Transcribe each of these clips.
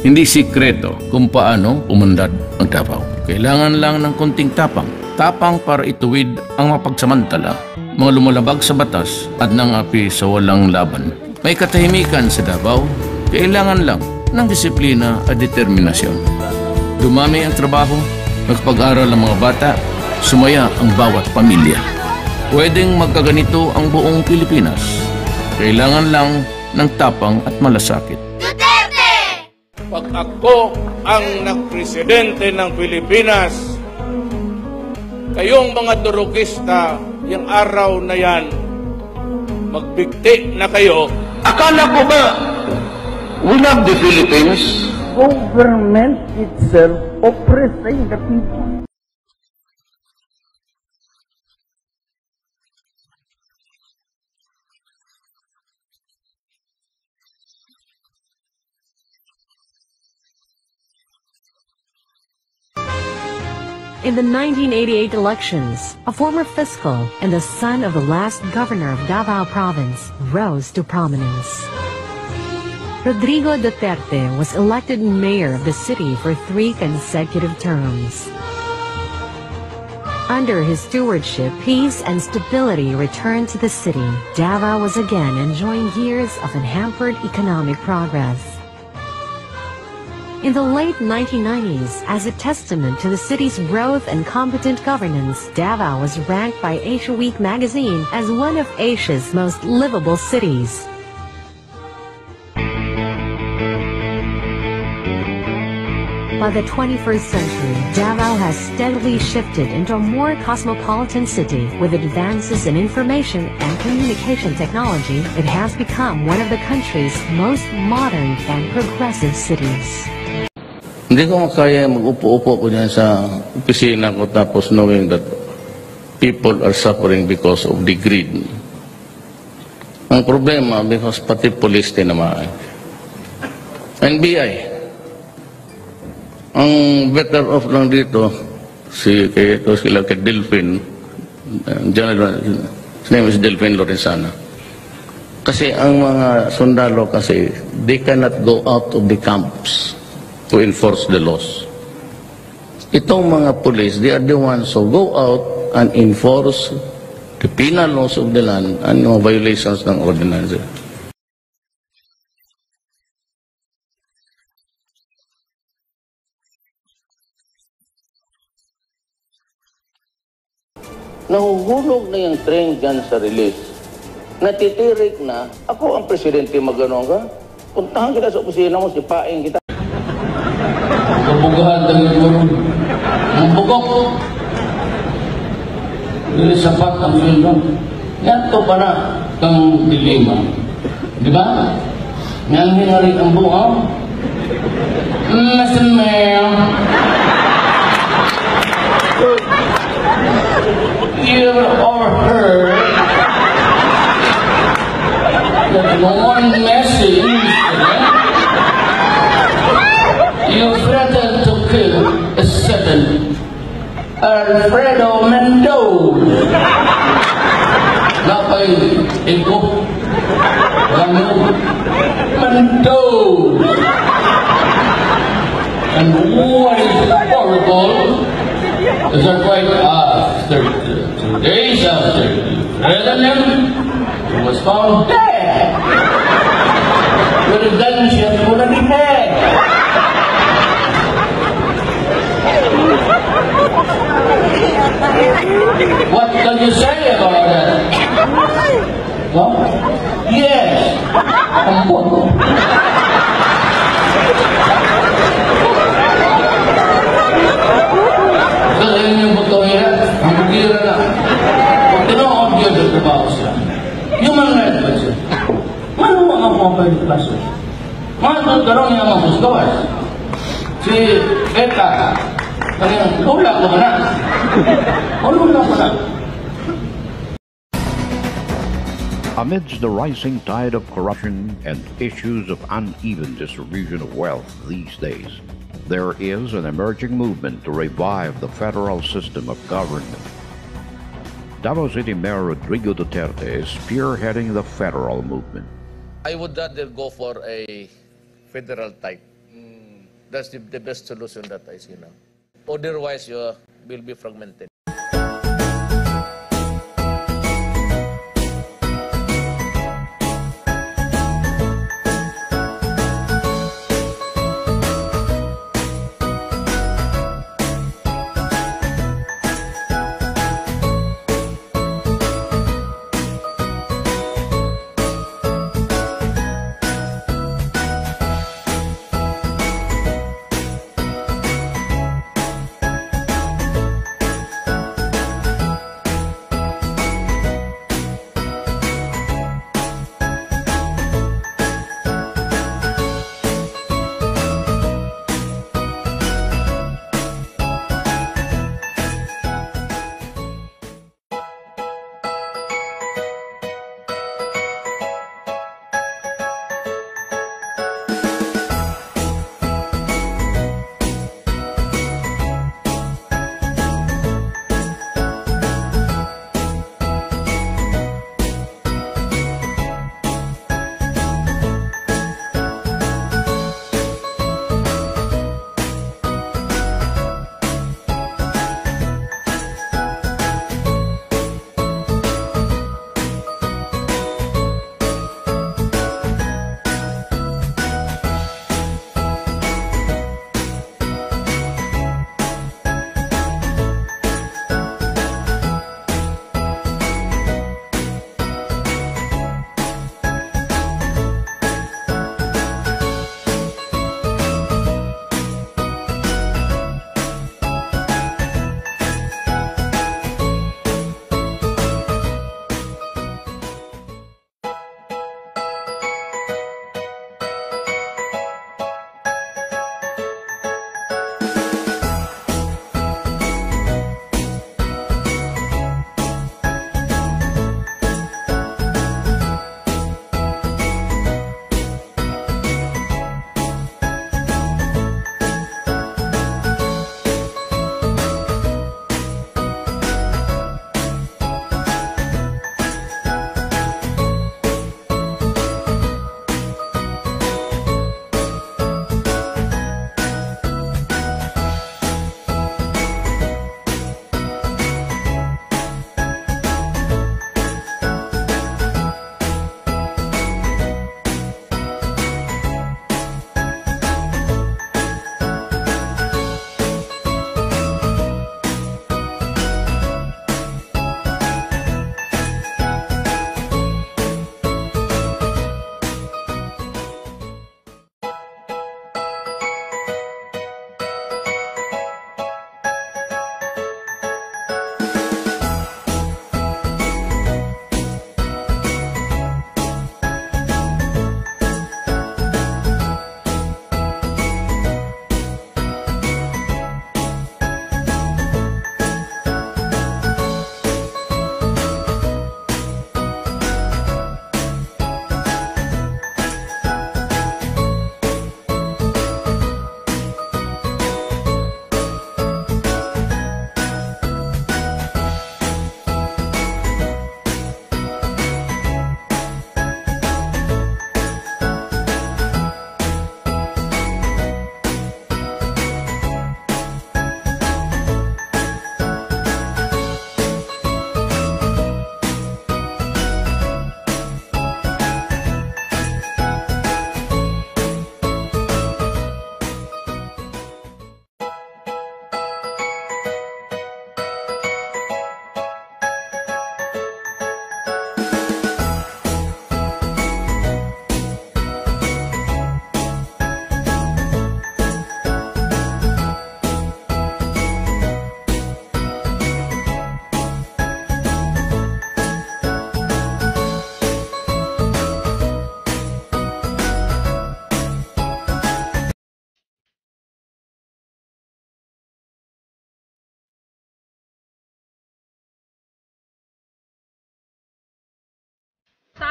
Hindi sikreto kung paano umandad ang Davao. Kailangan lang ng konting tapang. Tapang para ituwid ang mapagsamantala, mga lumalabag sa batas at nangapi sa walang laban. May katahimikan sa Davao, kailangan lang ng disiplina at determinasyon. Dumami ang trabaho, nagpag-aral ang mga bata, sumaya ang bawat pamilya. Pwedeng magkaganito ang buong Pilipinas. Kailangan lang ng tapang at malasakit. Pag ako ang nagpresidente ng Pilipinas, kayong mga durugista, yung araw na yan, magbigti na kayo. Akala ko ba we love the Philippines? government itself oppressing the people. In the 1988 elections, a former fiscal and the son of the last governor of Davao province rose to prominence. Rodrigo Duterte was elected mayor of the city for three consecutive terms. Under his stewardship, peace and stability returned to the city. Davao was again enjoying years of unhampered economic progress. In the late 1990s, as a testament to the city's growth and competent governance, Davao was ranked by Asiaweek magazine as one of Asia's most livable cities. By the 21st century, Davao has steadily shifted into a more cosmopolitan city. With advances in information and communication technology, it has become one of the country's most modern and progressive cities. Hindi ko makaya mag-upo-upo ko dyan sa opisina ko tapos knowing that people are suffering because of the greed. Ang problema, because pati police din naman. NBI. Ang better off lang dito, si, kay, ito sila kay Delphine, General, his name is Delphine Lorenzana. Kasi ang mga sundalo kasi, they cannot go out of the camps to enforce the laws. Itong mga police, they are the ones who go out and enforce the penal laws of the land and mga violations ng ordinance. Nahuhulog na yung train dyan sa release. Natitirik na, ako ang presidente magano ka. Puntahan kita sa opisina mo, sipain kita. Sapat ang. Yan to pa na kang dilema. Di ba? Hinari ang. You overheard that one message you threatened to kill a certain Alfredo Mendoza. Mendoza. And what is that right after two days after threatened he was found dead. Si Eta, kanyang lula ko na. O lula ko na. Amidst the rising tide of corruption and issues of uneven distribution of wealth these days, there is an emerging movement to revive the federal system of government. Davao City Mayor Rodrigo Duterte is spearheading the federal movement. I would rather go for a federal type That's the, the best solution that I see now. Otherwise, you will be fragmented.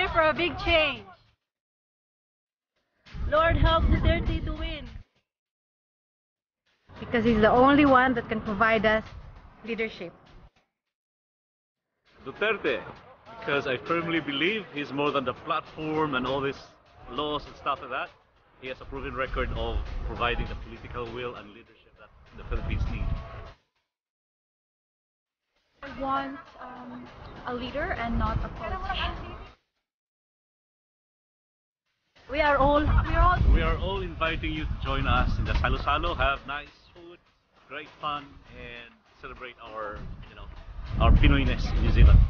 Time for a big change. Lord help Duterte to win. Because he's the only one that can provide us leadership. Duterte, because I firmly believe he's more than the platform and all these laws and stuff like that. He has a proven record of providing the political will and leadership that the Philippines need. I want um, a leader and not a politician. We are all we are all We are all inviting you to join us in the Salo Salo, have nice food, great fun, and celebrate our, you know, our Pinoyness in New Zealand.